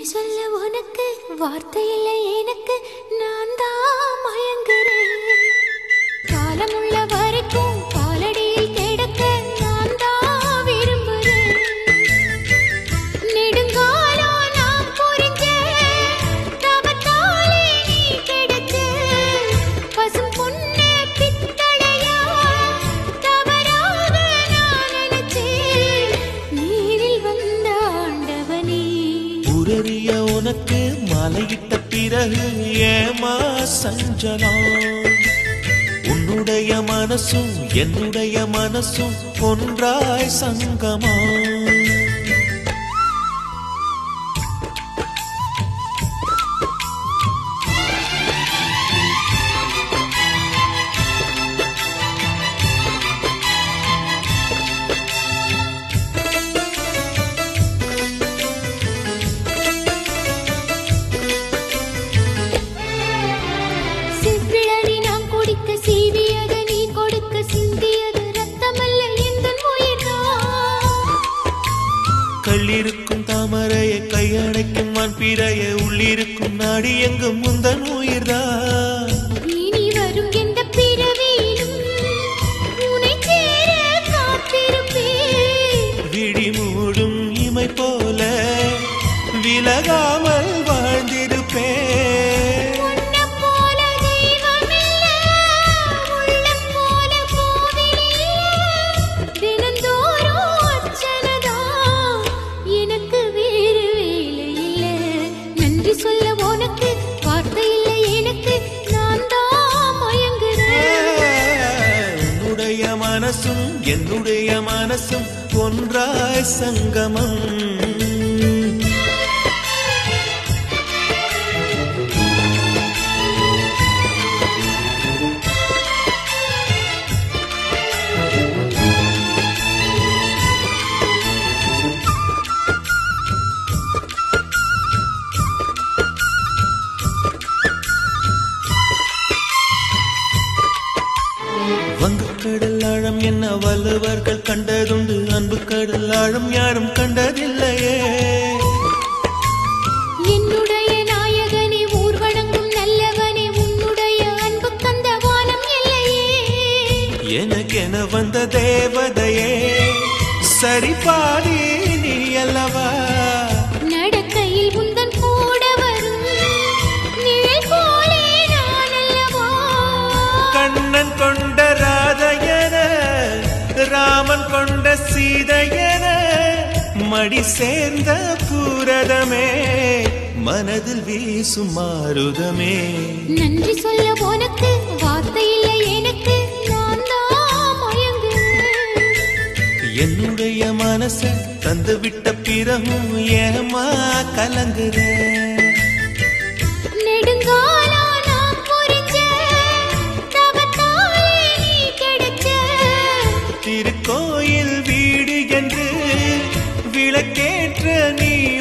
நன்றி சொல்ல உனக்கு வார்த்தை இல்லை எனக்கு. நான் தான் உனக்கு மலையிட்ட பிறகு ஏமா சஞ்சலம் உன்னுடைய மனசும் என்னுடைய மனசும் ஒன்றாய் சங்கமா? கையடைக்கும் மண் பிறைய உள்ளிருக்கும் நாடி எங்கும் முந்தன் உயிர்தான் இனி வரும் எந்த பிறவியிலும் உன்னை சேர காத்திருப்பேன். விழி மூடும் இமை போல விலகாமல் என்னுடைய மனசும் ஒன்றாய் சங்கமம். ஆழம் என்ன வள்ளுவர்கள் கண்டதுண்டு? அன்பு கடல் ஆழம் யாரும் கண்டதில்லையே. எனக்கென வந்த தேவதையே சரி பாதி நீ அல்லவா? சீதையன மடி சேர்ந்த பூரதமே மனதில் வீசும் மாருதமே. நன்றி சொல்ல உனக்கு வார்த்தை இல்லை எனக்கு என்னுடைய மனச தந்து விட்ட பிறகும் ஏமா கலங்குற நெடுங்கால நின்ற நீ